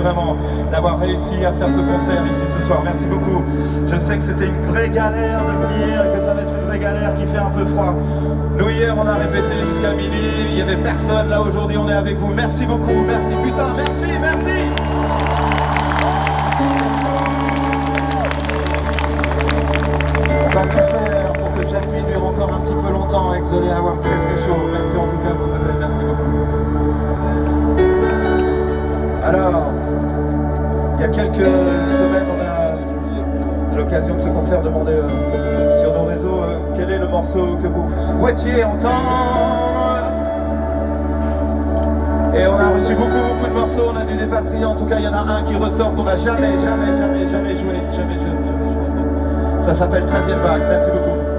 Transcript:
vraiment d'avoir réussi à faire ce concert ici ce soir. Merci beaucoup. Je sais que c'était une vraie galère de venir, que ça va être une vraie galère qui fait un peu froid. Nous hier on a répété jusqu'à minuit, il n'y avait personne. Là aujourd'hui on est avec vous. Merci beaucoup, merci putain, merci, merci. On va tout faire pour que cette nuit dure encore un petit peu longtemps et que vous allez avoir très très chaud. Merci en tout cas, vous merci beaucoup. Alors, il y a quelques semaines, on a, à l'occasion de ce concert, demandé euh, sur nos réseaux euh, quel est le morceau que vous souhaitiez entendre. Et on a reçu beaucoup, beaucoup de morceaux, on a dû dépatrier. En tout cas, il y en a un qui ressort qu'on n'a jamais, jamais, jamais, jamais joué. Jamais, jamais, jamais joué. Ça s'appelle 13e vague. Merci beaucoup.